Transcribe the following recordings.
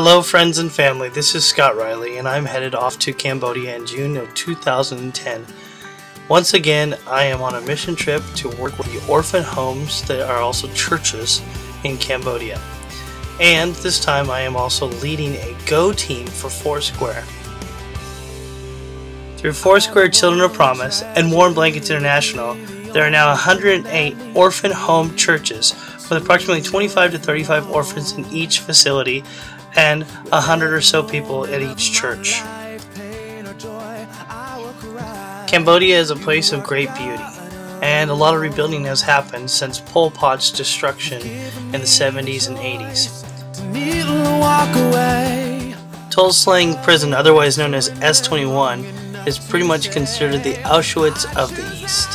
Hello, friends and family. This is Scott Riley, and I'm headed off to Cambodia in June of 2010. Once again, I am on a mission trip to work with the orphan homes that are also churches in Cambodia. And this time, I am also leading a Go team for Foursquare. Through Foursquare Children of Promise and Warm Blankets International, there are now 108 orphan home churches with approximately 25 to 35 orphans in each facility and a 100 or so people at each church. Cambodia is a place of great beauty, and a lot of rebuilding has happened since Pol Pot's destruction in the 70s and 80s. Tuol Sleng Prison, otherwise known as S21, is pretty much considered the Auschwitz of the East.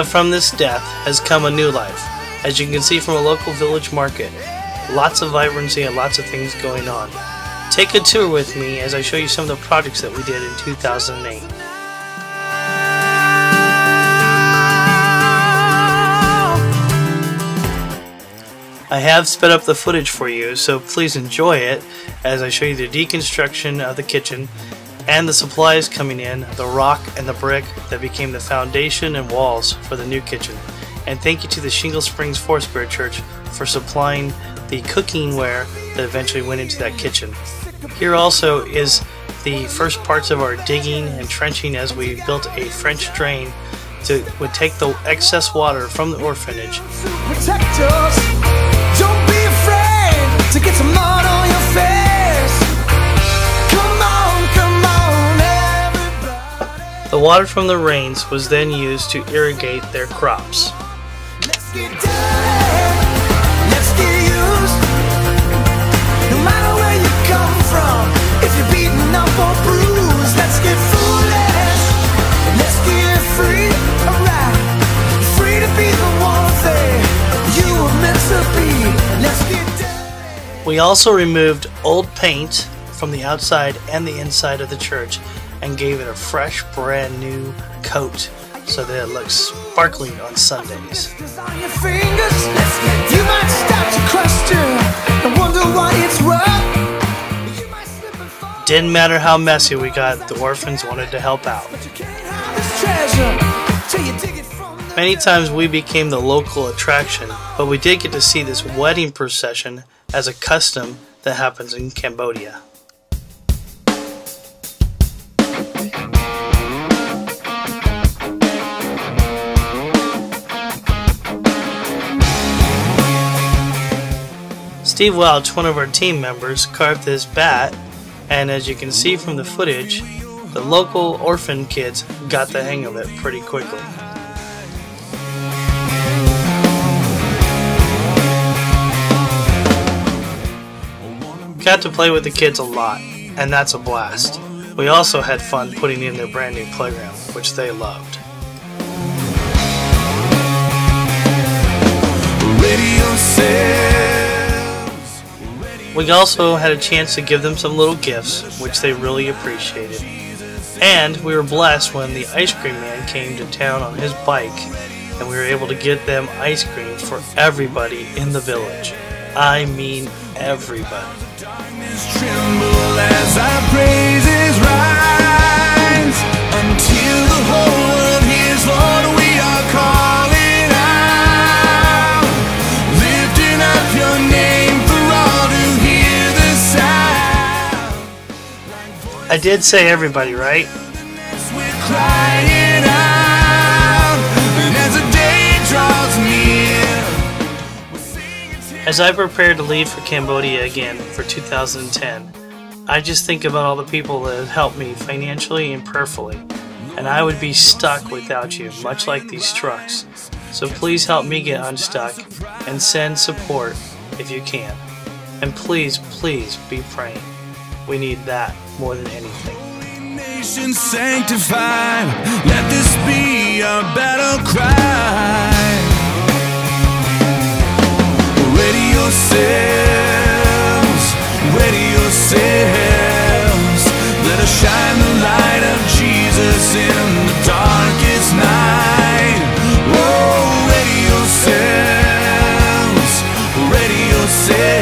But from this death has come a new life, as you can see from a local village market. Lots of vibrancy and lots of things going on. Take a tour with me as I show you some of the projects that we did in 2008. I have sped up the footage for you, so please enjoy it as I show you the deconstruction of the kitchen and the supplies coming in, the rock and the brick that became the foundation and walls for the new kitchen. And thank you to the Shingle Springs Foursquare Church for supplying the cooking ware that eventually went into that kitchen. Here also is the first parts of our digging and trenching as we built a French drain to would take the excess water from the orphanage The water from the rains was then used to irrigate their crops. Let's get dirty. Let's get used. No matter where you come from, if you're beaten up or bruised, let's get foolish. Let's get free, alright. Free to be the one thing you were meant to be. Let's get we also removed old paint from the outside and the inside of the church and gave it a fresh, brand new coat so that it looks sparkling on Sundays. Didn't matter how messy we got, the orphans wanted to help out. Many times we became the local attraction, but we did get to see this wedding procession as a custom that happens in Cambodia. Steve Welch, one of our team members, carved this bat, and as you can see from the footage, the local orphan kids got the hang of it pretty quickly. Got to play with the kids a lot, and that's a blast. We also had fun putting in their brand new playground, which they loved. We also had a chance to give them some little gifts, which they really appreciated. And we were blessed when the ice cream man came to town on his bike, and we were able to get them ice cream for everybody in the village. I mean everybody. I did say everybody, right? As I prepare to leave for Cambodia again for 2010, I just think about all the people that have helped me financially and prayerfully, and I would be stuck without you, much like these trucks. So please help me get unstuck and send support if you can. And please, please be praying. We need that more than anything. Nation sanctified, let this be our battle cry. Ready yourselves, ready yourselves, let us shine the light of Jesus in the darkest night. Oh, ready yourselves, ready yourselves.